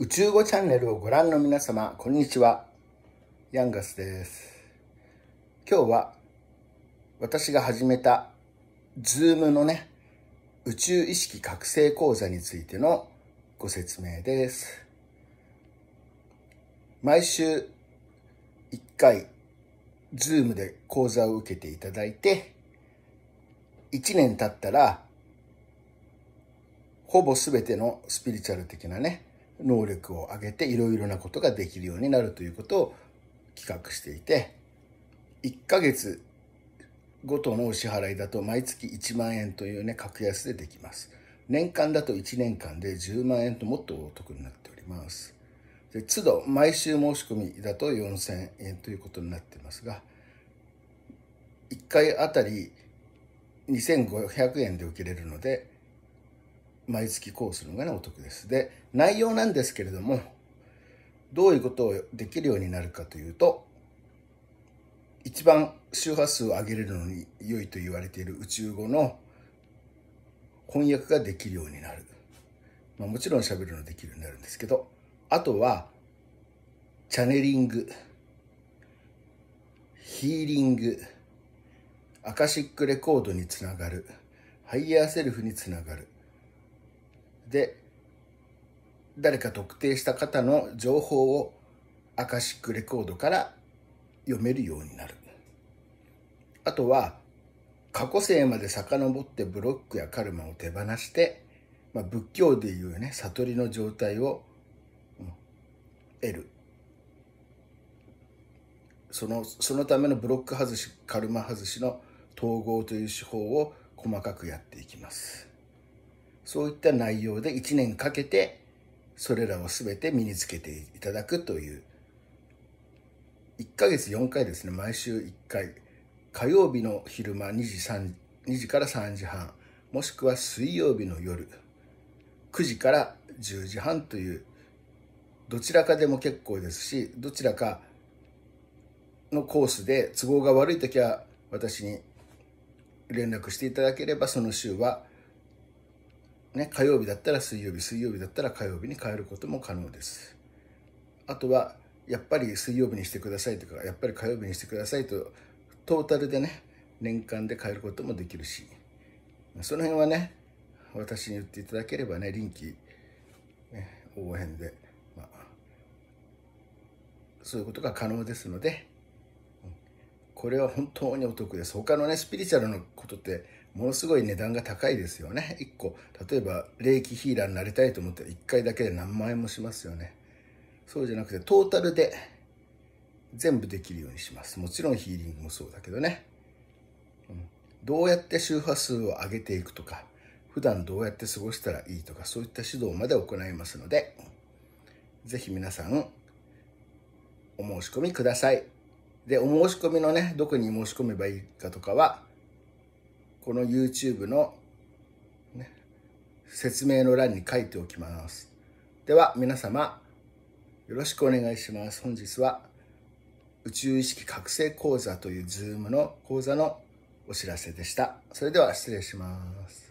宇宙語チャンネルをご覧の皆様、こんにちは。ヤンガスです。今日は私が始めたズームのね、宇宙意識覚醒講座についてのご説明です。毎週1回、ズームで講座を受けていただいて、1年経ったら、ほぼ全てのスピリチュアル的なね、能力を上げていろいろなことができるようになるということを企画していて、1ヶ月ごとのお支払いだと毎月1万円というね、格安でできます。年間だと1年間で10万円ともっとお得になっております。で、都度毎週申し込みだと4000円ということになってますが、1回あたり2500円で受けれるので、毎月こうするのがね、お得です。で、内容なんですけれども、どういうことをできるようになるかというと、一番周波数を上げれるのに良いと言われている宇宙語の翻訳ができるようになる。まあ、もちろん喋るのできるようになるんですけど、あとは、チャネリング、ヒーリング、アカシックレコードにつながる、ハイヤーセルフにつながる、で誰か特定した方の情報をアカシックレコードから読めるようになるあとは過去世まで遡ってブロックやカルマを手放して、まあ、仏教でいうね悟りの状態を、得るそのそのためのブロック外しカルマ外しの統合という手法を細かくやっていきます。そういった内容で1年かけてそれらを全て身につけていただくという。1ヶ月4回ですね。毎週1回。火曜日の昼間2時 ,3 2時から3時半。もしくは水曜日の夜。9時から10時半という。どちらかでも結構ですしどちらかのコースで都合が悪い時は私に連絡していただければその週はね、火曜日だったら水曜日、水曜日だったら火曜日に変えることも可能です。あとは、やっぱり水曜日にしてくださいとか、やっぱり火曜日にしてくださいと、トータルでね、年間で変えることもできるし、その辺はね、私に言っていただければね、臨機、ね、応変で、まあ、そういうことが可能ですので、これは本当にお得です。他のね、スピリチュアルのことって、ものすごい値段が高いですよね。1個、例えば、霊気ヒーラーになりたいと思ったら1回だけで何万円もしますよね。そうじゃなくて、トータルで全部できるようにします。もちろんヒーリングもそうだけどね。うん、どうやって周波数を上げていくとか、普段どうやって過ごしたらいいとか、そういった指導まで行いますので、ぜひ皆さん、お申し込みください。で、お申し込みのね、どこに申し込めばいいかとかは、この YouTube の、ね、説明の欄に書いておきます。では皆様、よろしくお願いします。本日は宇宙意識覚醒講座という Zoom の講座のお知らせでした。それでは失礼します。